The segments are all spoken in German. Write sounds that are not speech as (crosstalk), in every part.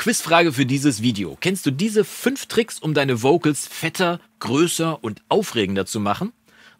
Quizfrage für dieses Video. Kennst du diese fünf Tricks, um deine Vocals fetter, größer und aufregender zu machen?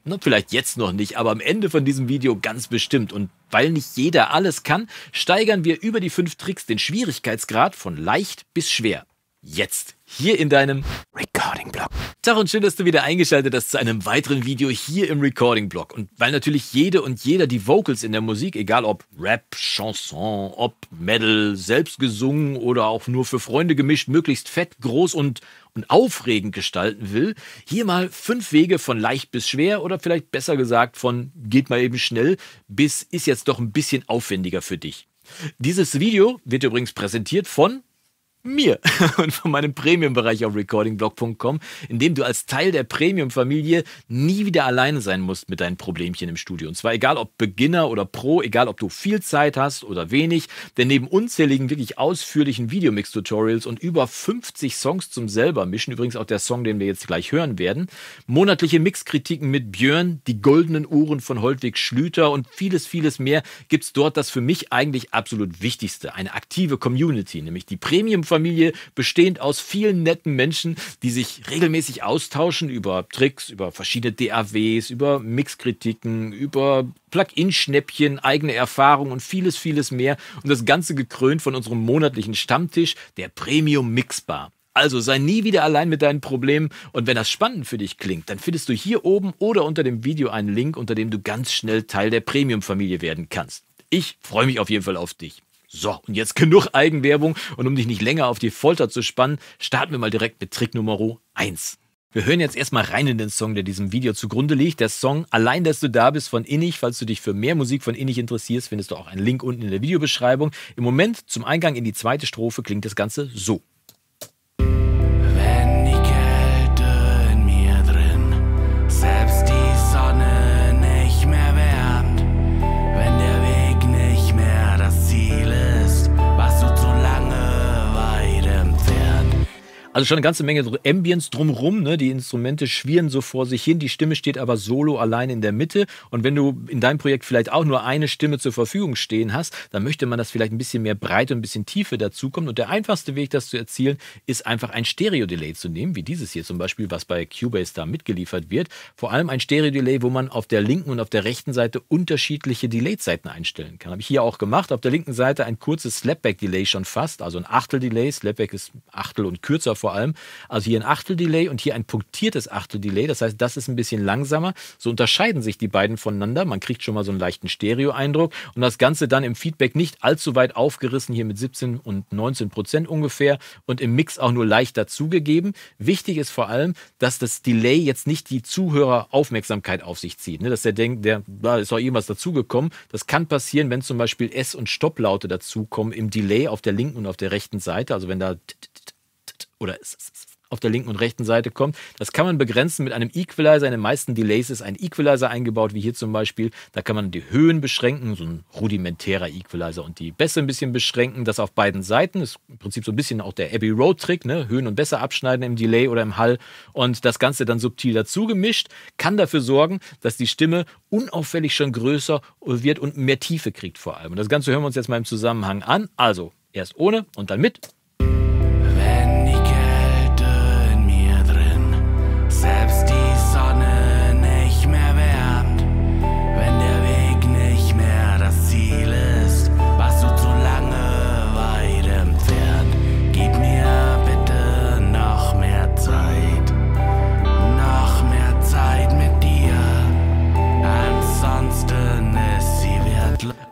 Na, vielleicht jetzt noch nicht, aber am Ende von diesem Video ganz bestimmt. Und weil nicht jeder alles kann, steigern wir über die fünf Tricks den Schwierigkeitsgrad von leicht bis schwer. Jetzt hier in deinem Recording Blog. Tag und schön, dass du wieder eingeschaltet hast zu einem weiteren Video hier im Recording Blog. Und weil natürlich jede und jeder die Vocals in der Musik, egal ob Rap, Chanson, ob Metal, selbst gesungen oder auch nur für Freunde gemischt, möglichst fett, groß und, und aufregend gestalten will, hier mal fünf Wege von leicht bis schwer oder vielleicht besser gesagt von geht mal eben schnell bis ist jetzt doch ein bisschen aufwendiger für dich. Dieses Video wird übrigens präsentiert von mir (laughs) und von meinem Premium-Bereich auf recordingblog.com, in dem du als Teil der Premium-Familie nie wieder alleine sein musst mit deinen Problemchen im Studio. Und zwar egal ob Beginner oder Pro, egal ob du viel Zeit hast oder wenig, denn neben unzähligen wirklich ausführlichen Videomix-Tutorials und über 50 Songs zum selber mischen, übrigens auch der Song, den wir jetzt gleich hören werden, monatliche Mixkritiken mit Björn, die goldenen Uhren von Holtwig Schlüter und vieles, vieles mehr, gibt's dort das für mich eigentlich absolut Wichtigste, eine aktive Community, nämlich die Premium Familie bestehend aus vielen netten Menschen, die sich regelmäßig austauschen über Tricks, über verschiedene DAWs, über Mixkritiken, über Plugin-Schnäppchen, eigene Erfahrungen und vieles, vieles mehr. Und das Ganze gekrönt von unserem monatlichen Stammtisch, der Premium Mixbar. Also sei nie wieder allein mit deinen Problemen und wenn das spannend für dich klingt, dann findest du hier oben oder unter dem Video einen Link, unter dem du ganz schnell Teil der Premium-Familie werden kannst. Ich freue mich auf jeden Fall auf dich. So, und jetzt genug Eigenwerbung und um dich nicht länger auf die Folter zu spannen, starten wir mal direkt mit Trick Nummer 1. Wir hören jetzt erstmal rein in den Song, der diesem Video zugrunde liegt. Der Song Allein, dass du da bist von Innig. Falls du dich für mehr Musik von Innig interessierst, findest du auch einen Link unten in der Videobeschreibung. Im Moment zum Eingang in die zweite Strophe klingt das Ganze so. Also schon eine ganze Menge Ambience drumrum. Ne? Die Instrumente schwirren so vor sich hin. Die Stimme steht aber solo allein in der Mitte. Und wenn du in deinem Projekt vielleicht auch nur eine Stimme zur Verfügung stehen hast, dann möchte man, dass vielleicht ein bisschen mehr Breite und ein bisschen Tiefe dazukommt. Und der einfachste Weg, das zu erzielen, ist einfach ein Stereo-Delay zu nehmen, wie dieses hier zum Beispiel, was bei Cubase da mitgeliefert wird. Vor allem ein Stereo-Delay, wo man auf der linken und auf der rechten Seite unterschiedliche Delay-Zeiten einstellen kann. Habe ich hier auch gemacht. Auf der linken Seite ein kurzes Slapback-Delay schon fast, also ein Achtel-Delay. Slapback ist Achtel und kürzer vor allem. Also hier ein Achtel-Delay und hier ein punktiertes Achtel-Delay. Das heißt, das ist ein bisschen langsamer. So unterscheiden sich die beiden voneinander. Man kriegt schon mal so einen leichten Stereo-Eindruck und das Ganze dann im Feedback nicht allzu weit aufgerissen, hier mit 17 und 19 Prozent ungefähr und im Mix auch nur leicht dazugegeben. Wichtig ist vor allem, dass das Delay jetzt nicht die Zuhöreraufmerksamkeit auf sich zieht. Ne? Dass der denkt, der, da ist doch irgendwas dazugekommen. Das kann passieren, wenn zum Beispiel S- und Stopplaute dazukommen im Delay auf der linken und auf der rechten Seite. Also wenn da oder auf der linken und rechten Seite kommt. Das kann man begrenzen mit einem Equalizer. In den meisten Delays ist ein Equalizer eingebaut, wie hier zum Beispiel. Da kann man die Höhen beschränken, so ein rudimentärer Equalizer und die Bässe ein bisschen beschränken. Das auf beiden Seiten. Das ist im Prinzip so ein bisschen auch der Abbey Road Trick, ne? Höhen und Bässe abschneiden im Delay oder im Hall und das Ganze dann subtil dazu gemischt, kann dafür sorgen, dass die Stimme unauffällig schon größer wird und mehr Tiefe kriegt vor allem. Und das Ganze hören wir uns jetzt mal im Zusammenhang an. Also erst ohne und dann mit.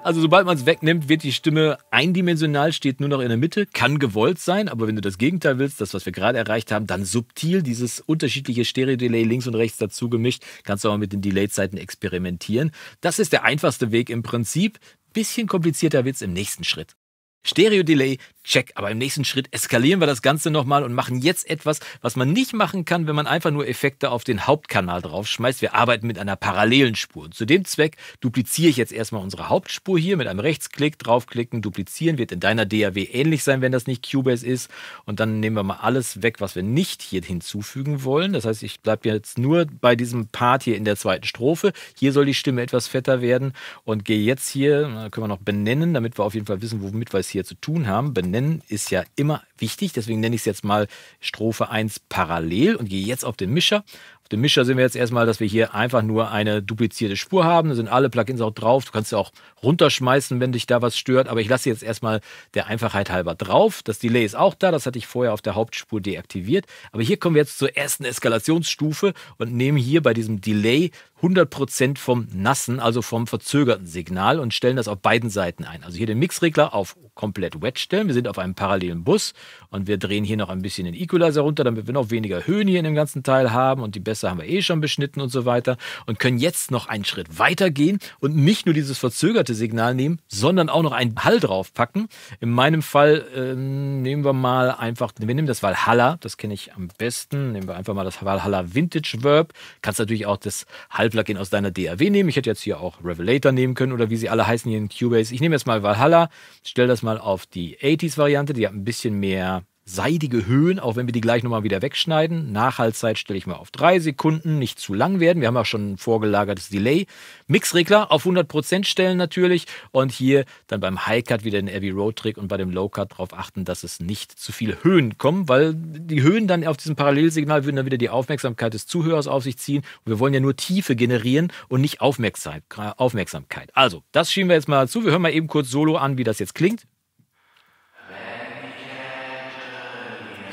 Also sobald man es wegnimmt, wird die Stimme eindimensional, steht nur noch in der Mitte, kann gewollt sein, aber wenn du das Gegenteil willst, das, was wir gerade erreicht haben, dann subtil dieses unterschiedliche Stereo-Delay links und rechts dazu gemischt, kannst du auch mit den Delay-Zeiten experimentieren. Das ist der einfachste Weg im Prinzip. Bisschen komplizierter wird es im nächsten Schritt. Stereo-Delay, check. Aber im nächsten Schritt eskalieren wir das Ganze nochmal und machen jetzt etwas, was man nicht machen kann, wenn man einfach nur Effekte auf den Hauptkanal draufschmeißt. Wir arbeiten mit einer parallelen Spur. Zu dem Zweck dupliziere ich jetzt erstmal unsere Hauptspur hier mit einem Rechtsklick, draufklicken, duplizieren. Wird in deiner DAW ähnlich sein, wenn das nicht Cubase ist. Und dann nehmen wir mal alles weg, was wir nicht hier hinzufügen wollen. Das heißt, ich bleibe jetzt nur bei diesem Part hier in der zweiten Strophe. Hier soll die Stimme etwas fetter werden und gehe jetzt hier, können wir noch benennen, damit wir auf jeden Fall wissen, womit wir es hier zu tun haben. Benennen nennen, ist ja immer wichtig. Deswegen nenne ich es jetzt mal Strophe 1 parallel und gehe jetzt auf den Mischer. Auf dem Mischer sehen wir jetzt erstmal, dass wir hier einfach nur eine duplizierte Spur haben. Da sind alle Plugins auch drauf. Du kannst sie auch runterschmeißen, wenn dich da was stört. Aber ich lasse jetzt erstmal der Einfachheit halber drauf. Das Delay ist auch da. Das hatte ich vorher auf der Hauptspur deaktiviert. Aber hier kommen wir jetzt zur ersten Eskalationsstufe und nehmen hier bei diesem Delay 100% vom nassen, also vom verzögerten Signal und stellen das auf beiden Seiten ein. Also hier den Mixregler auf komplett wet stellen. Wir sind auf einem parallelen Bus und wir drehen hier noch ein bisschen den Equalizer runter, damit wir noch weniger Höhen hier in dem ganzen Teil haben und die Bässe haben wir eh schon beschnitten und so weiter und können jetzt noch einen Schritt weiter gehen und nicht nur dieses verzögerte Signal nehmen, sondern auch noch einen Hall draufpacken. In meinem Fall äh, nehmen wir mal einfach, wir nehmen das Valhalla, das kenne ich am besten, nehmen wir einfach mal das Valhalla Vintage Verb. Kannst natürlich auch das Hall Plugin aus deiner DAW nehmen. Ich hätte jetzt hier auch Revelator nehmen können oder wie sie alle heißen hier in Cubase. Ich nehme jetzt mal Valhalla, stelle das mal auf die 80s-Variante. Die hat ein bisschen mehr seidige Höhen, auch wenn wir die gleich nochmal wieder wegschneiden. Nachhaltzeit stelle ich mal auf drei Sekunden, nicht zu lang werden. Wir haben auch schon ein vorgelagertes Delay. Mixregler auf 100% stellen natürlich und hier dann beim High Cut wieder den Abbey Road Trick und bei dem Low Cut darauf achten, dass es nicht zu viele Höhen kommen, weil die Höhen dann auf diesem Parallelsignal würden dann wieder die Aufmerksamkeit des Zuhörers auf sich ziehen. Und wir wollen ja nur Tiefe generieren und nicht Aufmerksamkeit. Also, das schieben wir jetzt mal zu. Wir hören mal eben kurz Solo an, wie das jetzt klingt.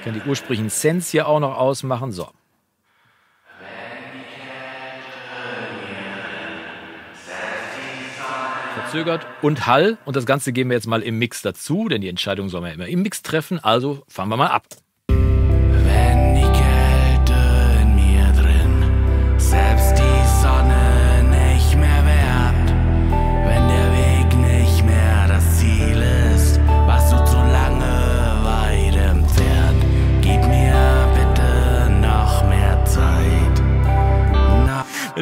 Kann die ursprünglichen Sense hier auch noch ausmachen. So. Verzögert und Hall. Und das Ganze geben wir jetzt mal im Mix dazu, denn die Entscheidung soll man ja immer im Mix treffen. Also fahren wir mal ab. wenn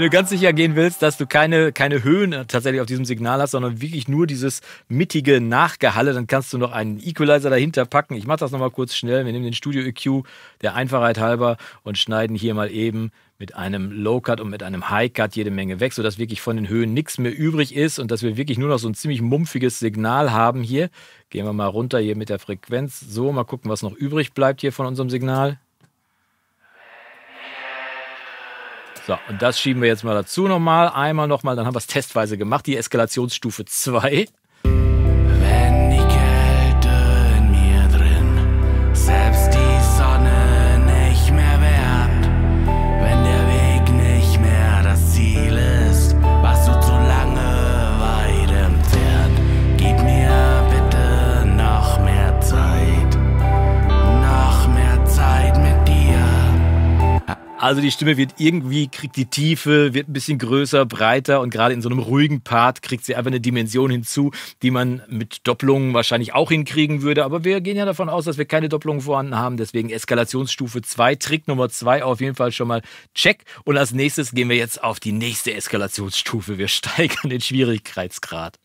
du ganz sicher gehen willst, dass du keine, keine Höhen tatsächlich auf diesem Signal hast, sondern wirklich nur dieses mittige Nachgehalle, dann kannst du noch einen Equalizer dahinter packen. Ich mache das nochmal kurz schnell. Wir nehmen den Studio EQ der Einfachheit halber und schneiden hier mal eben mit einem Low Cut und mit einem High Cut jede Menge weg, sodass wirklich von den Höhen nichts mehr übrig ist und dass wir wirklich nur noch so ein ziemlich mumpfiges Signal haben hier. Gehen wir mal runter hier mit der Frequenz. So, mal gucken, was noch übrig bleibt hier von unserem Signal. So, und das schieben wir jetzt mal dazu nochmal. Einmal nochmal, dann haben wir es testweise gemacht, die Eskalationsstufe 2. Also die Stimme wird irgendwie, kriegt die Tiefe, wird ein bisschen größer, breiter und gerade in so einem ruhigen Part kriegt sie einfach eine Dimension hinzu, die man mit Doppelungen wahrscheinlich auch hinkriegen würde. Aber wir gehen ja davon aus, dass wir keine Doppelungen vorhanden haben. Deswegen Eskalationsstufe 2, Trick Nummer 2 auf jeden Fall schon mal check. Und als nächstes gehen wir jetzt auf die nächste Eskalationsstufe. Wir (laughs) steigern den Schwierigkeitsgrad.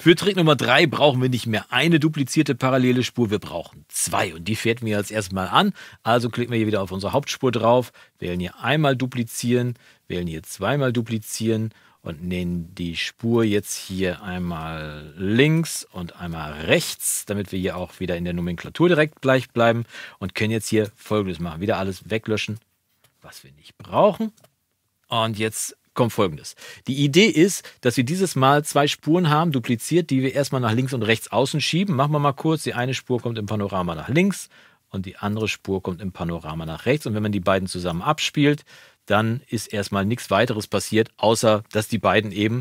Für Trick Nummer drei brauchen wir nicht mehr eine duplizierte parallele Spur, wir brauchen zwei und die fährten wir jetzt erstmal an. Also klicken wir hier wieder auf unsere Hauptspur drauf, wählen hier einmal duplizieren, wählen hier zweimal duplizieren und nehmen die Spur jetzt hier einmal links und einmal rechts, damit wir hier auch wieder in der Nomenklatur direkt gleich bleiben und können jetzt hier folgendes machen. Wieder alles weglöschen, was wir nicht brauchen. Und jetzt kommt folgendes. Die Idee ist, dass wir dieses Mal zwei Spuren haben, dupliziert, die wir erstmal nach links und rechts außen schieben. Machen wir mal kurz. Die eine Spur kommt im Panorama nach links und die andere Spur kommt im Panorama nach rechts. Und wenn man die beiden zusammen abspielt, dann ist erstmal nichts weiteres passiert, außer dass die beiden eben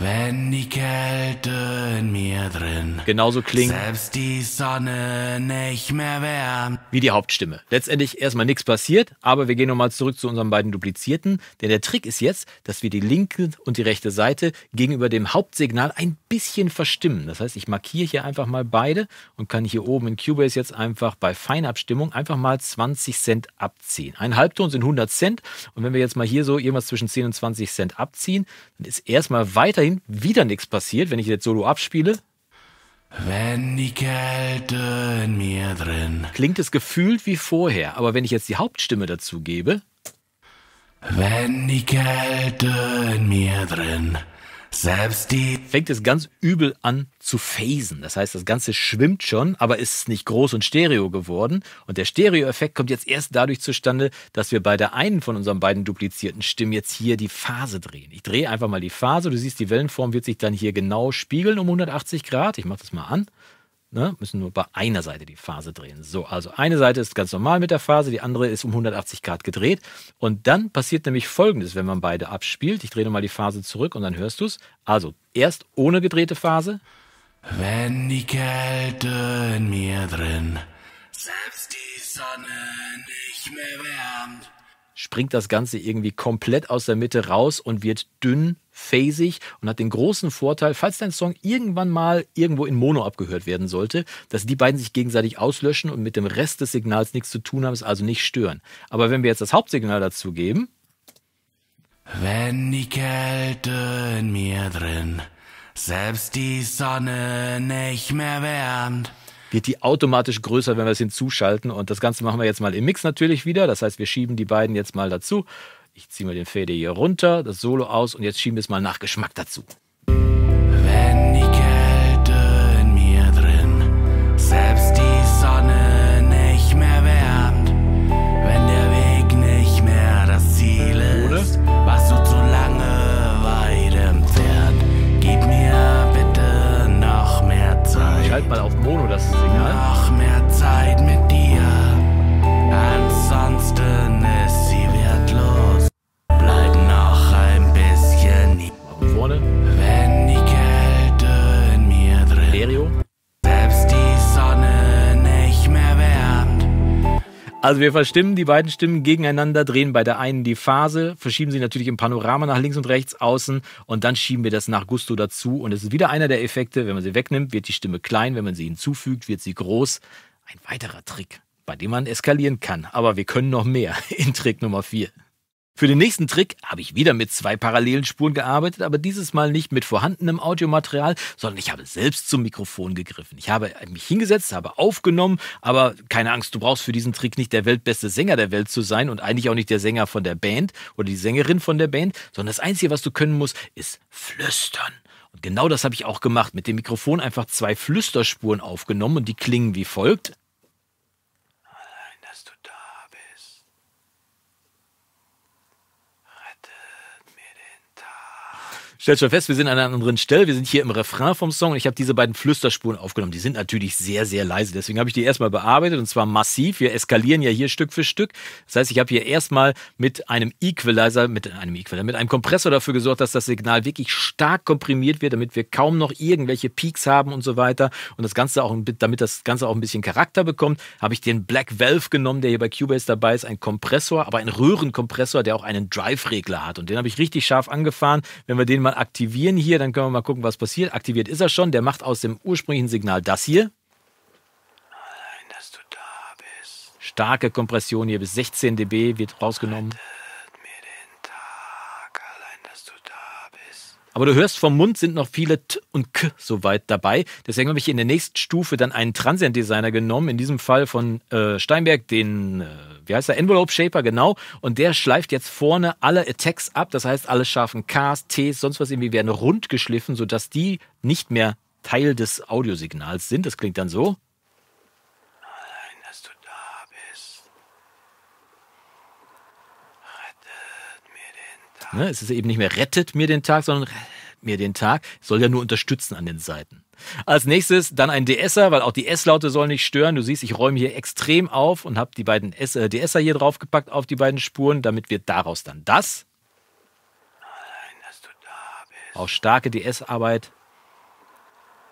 wenn die Kälte in mir drin genauso klingt, selbst die Sonne nicht mehr wärmt. Wie die Hauptstimme. Letztendlich erstmal nichts passiert, aber wir gehen nochmal zurück zu unseren beiden Duplizierten. Denn der Trick ist jetzt, dass wir die linke und die rechte Seite gegenüber dem Hauptsignal ein bisschen verstimmen. Das heißt, ich markiere hier einfach mal beide und kann hier oben in Cubase jetzt einfach bei Feinabstimmung einfach mal 20 Cent abziehen. Ein Halbton sind 100 Cent und wenn wir jetzt mal hier so irgendwas zwischen 10 und 20 Cent abziehen, dann ist erstmal weiter weiterhin wieder nichts passiert, wenn ich jetzt Solo abspiele. Wenn die Kälte in mir drin. Klingt es gefühlt wie vorher, aber wenn ich jetzt die Hauptstimme dazu gebe. Wenn die Kälte in mir drin Selbst die fängt es ganz übel an zu phasen. Das heißt, das Ganze schwimmt schon, aber ist nicht groß und stereo geworden. Und der Stereo-Effekt kommt jetzt erst dadurch zustande, dass wir bei der einen von unseren beiden duplizierten Stimmen jetzt hier die Phase drehen. Ich drehe einfach mal die Phase. Du siehst, die Wellenform wird sich dann hier genau spiegeln um 180 Grad. Ich mache das mal an. Ne, müssen nur bei einer Seite die Phase drehen. So, also eine Seite ist ganz normal mit der Phase, die andere ist um 180 Grad gedreht. Und dann passiert nämlich folgendes, wenn man beide abspielt. Ich drehe nochmal die Phase zurück und dann hörst du es. Also erst ohne gedrehte Phase. Wenn die Kälte in mir drin selbst die Sonne nicht mehr wärmt. Springt das Ganze irgendwie komplett aus der Mitte raus und wird dünn, phasig und hat den großen Vorteil, falls dein Song irgendwann mal irgendwo in Mono abgehört werden sollte, dass die beiden sich gegenseitig auslöschen und mit dem Rest des Signals nichts zu tun haben, es also nicht stören. Aber wenn wir jetzt das Hauptsignal dazu geben, Wenn die Kälte in mir drin selbst die Sonne nicht mehr wärmt. Wird die automatisch größer, wenn wir es hinzuschalten. Und das Ganze machen wir jetzt mal im Mix natürlich wieder. Das heißt, wir schieben die beiden jetzt mal dazu. Ich ziehe mal den Fader hier runter, das Solo aus und jetzt schieben wir es mal nach Geschmack dazu. Also wir verstimmen die beiden Stimmen gegeneinander, drehen bei der einen die Phase, verschieben sie natürlich im Panorama nach links und rechts außen und dann schieben wir das nach Gusto dazu. Und es ist wieder einer der Effekte, wenn man sie wegnimmt, wird die Stimme klein, wenn man sie hinzufügt, wird sie groß. Ein weiterer Trick, bei dem man eskalieren kann. Aber wir können noch mehr (laughs) in Trick Nummer 4. Für den nächsten Trick habe ich wieder mit zwei parallelen Spuren gearbeitet, aber dieses Mal nicht mit vorhandenem Audiomaterial, sondern ich habe selbst zum Mikrofon gegriffen. Ich habe mich hingesetzt, habe aufgenommen, aber keine Angst, du brauchst für diesen Trick nicht der weltbeste Sänger der Welt zu sein und eigentlich auch nicht der Sänger von der Band oder die Sängerin von der Band, sondern das Einzige, was du können musst, ist flüstern. Und genau das habe ich auch gemacht. Mit dem Mikrofon einfach zwei Flüsterspuren aufgenommen und die klingen wie folgt. Allein, dass du da bist. Rettet mir den Tag. Stellt schon fest, wir sind an einer anderen Stelle. Wir sind hier im Refrain vom Song und ich habe diese beiden Flüsterspuren aufgenommen. Die sind natürlich sehr, sehr leise. Deswegen habe ich die erstmal bearbeitet und zwar massiv. Wir eskalieren ja hier Stück für Stück. Das heißt, ich habe hier erstmal mit einem Equalizer, mit einem Equalizer, mit einem Kompressor dafür gesorgt, dass das Signal wirklich stark komprimiert wird, damit wir kaum noch irgendwelche Peaks haben und so weiter. Und das Ganze auch, damit das Ganze auch ein bisschen Charakter bekommt, habe ich den Black Valve genommen, der hier bei Cubase dabei ist. Ein Kompressor, aber ein Röhrenkompressor, der auch einen Drive-Regler hat. Und den habe ich richtig scharf angefahren. Wenn wir den mal aktivieren hier, dann können wir mal gucken, was passiert. Aktiviert ist er schon. Der macht aus dem ursprünglichen Signal das hier. Allein, dass du da bist. Starke Kompression hier bis 16 dB wird rausgenommen. Aber du hörst, vom Mund sind noch viele T und K soweit dabei. Deswegen habe ich in der nächsten Stufe dann einen Transient Designer genommen. In diesem Fall von äh, Steinberg, den, äh, wie heißt der, Envelope Shaper, genau. Und der schleift jetzt vorne alle Attacks ab. Das heißt, alle scharfen Ks, Ts, sonst was irgendwie werden rund geschliffen, sodass die nicht mehr Teil des Audiosignals sind. Das klingt dann so. Allein, dass du da bist. Rettet mir den Tag. Ne? Es ist eben nicht mehr rettet mir den Tag, sondern rettet mir den Tag. Soll ja nur unterstützen an den Seiten. Als nächstes dann ein DSer, weil auch die S-Laute sollen nicht stören. Du siehst, ich räume hier extrem auf und habe die beiden S äh, DSer hier draufgepackt auf die beiden Spuren, damit wir daraus dann das, Allein, dass du da bist. auch starke DS-Arbeit,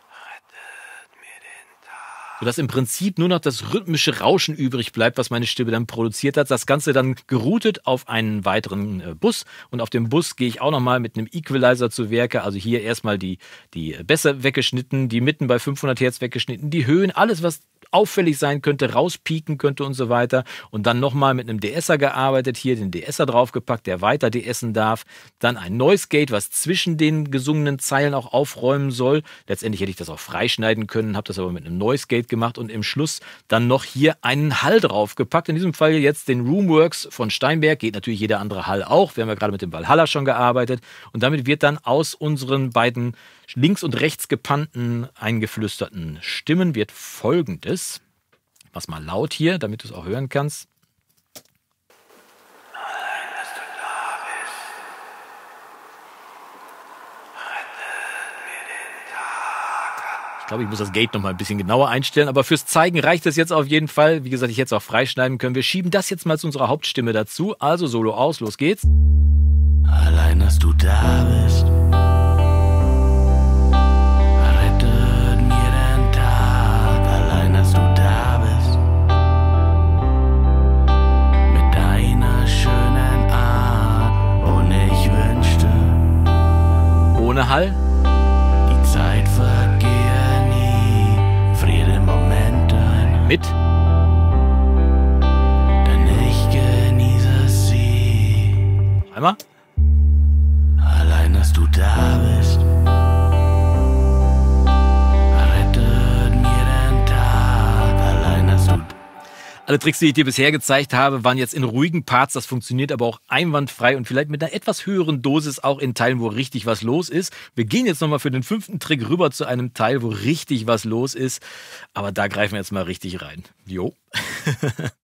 Rettet mir den Tag. Sodass im Prinzip nur noch das rhythmische Rauschen übrig bleibt, was meine Stimme dann produziert hat. Das Ganze dann geroutet auf einen weiteren äh, Bus und auf dem Bus gehe ich auch nochmal mit einem Equalizer zu Werke. Also hier erstmal die, die Bässe weggeschnitten, die Mitten bei 500 Hertz weggeschnitten, die Höhen, alles was auffällig sein könnte, rauspieken könnte und so weiter. Und dann nochmal mit einem DSer gearbeitet, hier den DSer draufgepackt, der weiter DSen darf. Dann ein Noise Gate, was zwischen den gesungenen Zeilen auch aufräumen soll. Letztendlich hätte ich das auch freischneiden können, habe das aber mit einem Noise Gate gemacht und im Schluss dann noch hier einen Hall draufgepackt. In diesem Fall jetzt den Roomworks von Steinberg, geht natürlich jeder andere Hall auch. Wir haben ja gerade mit dem Valhalla schon gearbeitet. Und damit wird dann aus unseren beiden links und rechts gepannten eingeflüsterten Stimmen wird folgendes. Mach's mal laut hier, damit du es auch hören kannst. Ich glaube, ich muss das Gate noch mal ein bisschen genauer einstellen, aber fürs Zeigen reicht es jetzt auf jeden Fall. Wie gesagt, ich hätte es auch freischneiden können. Wir schieben das jetzt mal zu unserer Hauptstimme dazu. Also Solo aus, los geht's. Allein, dass du da bist. Ohne Hall. die Zeit vergehe nie. Friede im Moment ein. Mit. Denn ich genieße sie. Einmal. Allein, dass du da Alle Tricks, die ich dir bisher gezeigt habe, waren jetzt in ruhigen Parts. Das funktioniert aber auch einwandfrei und vielleicht mit einer etwas höheren Dosis auch in Teilen, wo richtig was los ist. Wir gehen jetzt nochmal für den fünften Trick rüber zu einem Teil, wo richtig was los ist. Aber da greifen wir jetzt mal richtig rein. Jo. (laughs)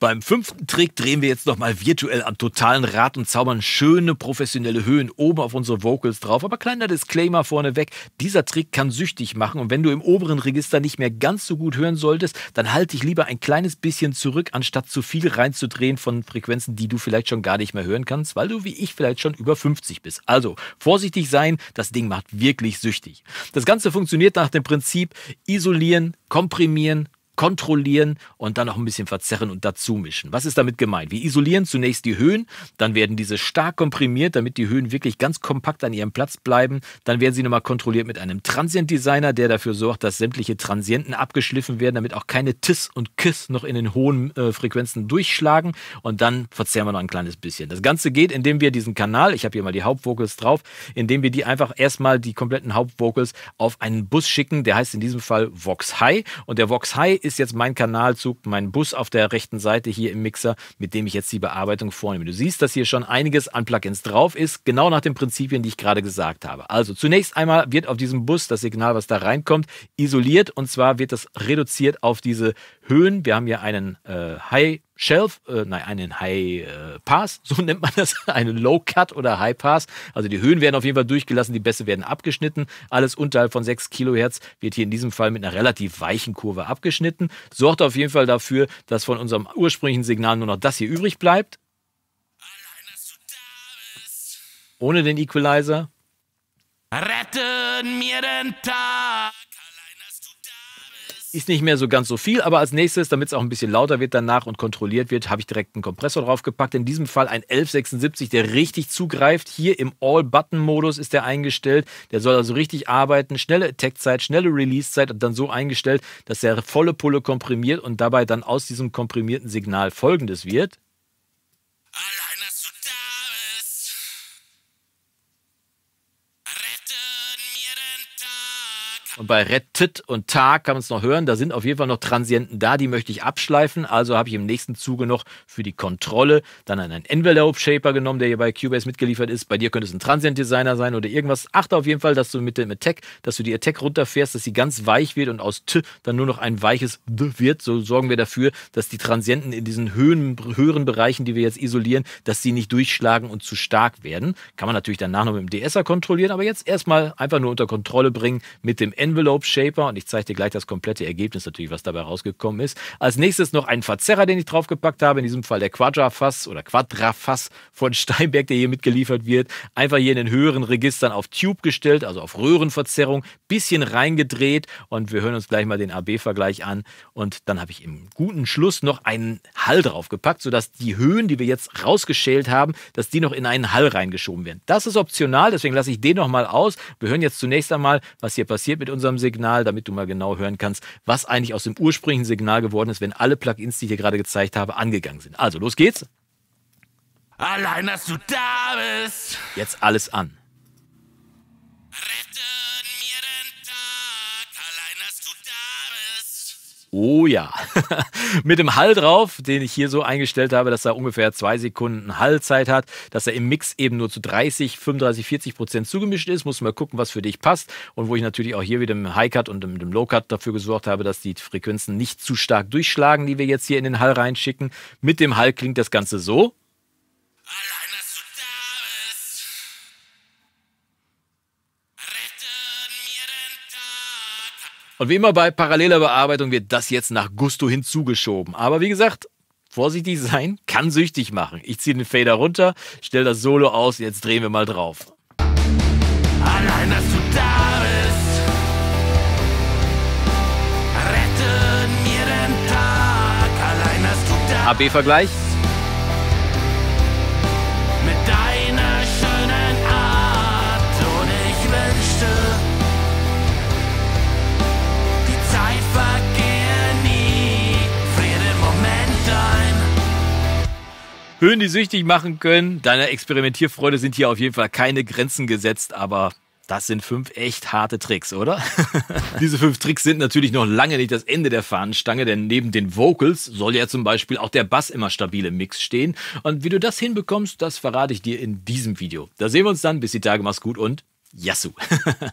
Beim fünften Trick drehen wir jetzt nochmal virtuell am totalen Rad und zaubern schöne professionelle Höhen oben auf unsere Vocals drauf. Aber kleiner Disclaimer vorneweg, dieser Trick kann süchtig machen und wenn du im oberen Register nicht mehr ganz so gut hören solltest, dann halte dich lieber ein kleines bisschen zurück, anstatt zu viel reinzudrehen von Frequenzen, die du vielleicht schon gar nicht mehr hören kannst, weil du wie ich vielleicht schon über 50 bist. Also vorsichtig sein, das Ding macht wirklich süchtig. Das Ganze funktioniert nach dem Prinzip isolieren, komprimieren, kontrollieren und dann noch ein bisschen verzerren und dazu mischen. Was ist damit gemeint? Wir isolieren zunächst die Höhen, dann werden diese stark komprimiert, damit die Höhen wirklich ganz kompakt an ihrem Platz bleiben. Dann werden sie nochmal kontrolliert mit einem Transient Designer, der dafür sorgt, dass sämtliche Transienten abgeschliffen werden, damit auch keine Tis und Kiss noch in den hohen äh, Frequenzen durchschlagen. Und dann verzerren wir noch ein kleines bisschen. Das Ganze geht, indem wir diesen Kanal, ich habe hier mal die Hauptvocals drauf, indem wir die einfach erstmal die kompletten Hauptvocals auf einen Bus schicken. Der heißt in diesem Fall Vox High. Und der Vox High ist jetzt mein Kanalzug, mein Bus auf der rechten Seite hier im Mixer, mit dem ich jetzt die Bearbeitung vornehme. Du siehst, dass hier schon einiges an Plugins drauf ist, genau nach den Prinzipien, die ich gerade gesagt habe. Also zunächst einmal wird auf diesem Bus das Signal, was da reinkommt, isoliert und zwar wird das reduziert auf diese Höhen. Wir haben hier einen äh, High Shelf, äh, nein, einen High äh, Pass, (laughs) so nennt man das, einen Low Cut oder High Pass. Also die Höhen werden auf jeden Fall durchgelassen, die Bässe werden abgeschnitten. Alles unterhalb von 6 Kilohertz wird hier in diesem Fall mit einer relativ weichen Kurve abgeschnitten. Sorgt auf jeden Fall dafür, dass von unserem ursprünglichen Signal nur noch das hier übrig bleibt. Ohne den Equalizer. Rettet mir den Tag. Ist nicht mehr so ganz so viel, aber als nächstes, damit es auch ein bisschen lauter wird danach und kontrolliert wird, habe ich direkt einen Kompressor draufgepackt. In diesem Fall ein 1176, der richtig zugreift. Hier im All-Button-Modus ist der eingestellt. Der soll also richtig arbeiten. Schnelle Attack-Zeit, schnelle Release-Zeit und dann so eingestellt, dass er volle Pulle komprimiert und dabei dann aus diesem komprimierten Signal folgendes wird. Allein, Und bei Rettet und Tag kann man es noch hören. Da sind auf jeden Fall noch Transienten da, die möchte ich abschleifen. Also habe ich im nächsten Zuge noch für die Kontrolle dann einen Envelope Shaper genommen, der hier bei Cubase mitgeliefert ist. Bei dir könnte es ein Transient Designer sein oder irgendwas. Achte auf jeden Fall, dass du mit dem Attack, dass du die Attack runterfährst, dass sie ganz weich wird und aus T dann nur noch ein weiches D wird. So sorgen wir dafür, dass die Transienten in diesen Höhen, höheren Bereichen, die wir jetzt isolieren, dass sie nicht durchschlagen und zu stark werden. Kann man natürlich danach noch mit dem DSer kontrollieren, aber jetzt erstmal einfach nur unter Kontrolle bringen mit dem Envelope Shaper und ich zeige dir gleich das komplette Ergebnis natürlich, was dabei rausgekommen ist. Als nächstes noch einen Verzerrer, den ich draufgepackt habe, in diesem Fall der Quadrafass oder Quadrafass von Steinberg, der hier mitgeliefert wird. Einfach hier in den höheren Registern auf Tube gestellt, also auf Röhrenverzerrung, bisschen reingedreht und wir hören uns gleich mal den AB-Vergleich an und dann habe ich im guten Schluss noch einen Hall draufgepackt, sodass die Höhen, die wir jetzt rausgeschält haben, dass die noch in einen Hall reingeschoben werden. Das ist optional, deswegen lasse ich den nochmal aus. Wir hören jetzt zunächst einmal, was hier passiert mit unserem unserem Signal, damit du mal genau hören kannst, was eigentlich aus dem ursprünglichen Signal geworden ist, wenn alle Plugins, die ich dir gerade gezeigt habe, angegangen sind. Also, los geht's. Allein, dass du da bist. Jetzt alles an. Oh ja. (laughs) Mit dem Hall drauf, den ich hier so eingestellt habe, dass er ungefähr zwei Sekunden Hallzeit hat, dass er im Mix eben nur zu 30, 35, 40 Prozent zugemischt ist. Muss mal gucken, was für dich passt. Und wo ich natürlich auch hier wieder mit dem High-Cut und mit dem Low-Cut dafür gesorgt habe, dass die Frequenzen nicht zu stark durchschlagen, die wir jetzt hier in den Hall reinschicken. Mit dem Hall klingt das Ganze so. Allein, Und wie immer bei paralleler Bearbeitung wird das jetzt nach Gusto hinzugeschoben. Aber wie gesagt, vorsichtig sein, kann süchtig machen. Ich ziehe den Fader runter, stelle das Solo aus, jetzt drehen wir mal drauf. Allein, dass du da bist. Rette mir den Tag. Allein, dass du da AB-Vergleich. Höhen, die süchtig machen können. Deiner Experimentierfreude sind hier auf jeden Fall keine Grenzen gesetzt, aber das sind fünf echt harte Tricks, oder? (laughs) Diese fünf Tricks sind natürlich noch lange nicht das Ende der Fahnenstange, denn neben den Vocals soll ja zum Beispiel auch der Bass immer stabil im Mix stehen. Und wie du das hinbekommst, das verrate ich dir in diesem Video. Da sehen wir uns dann. Bis die Tage, mach's gut und Yassou! (laughs)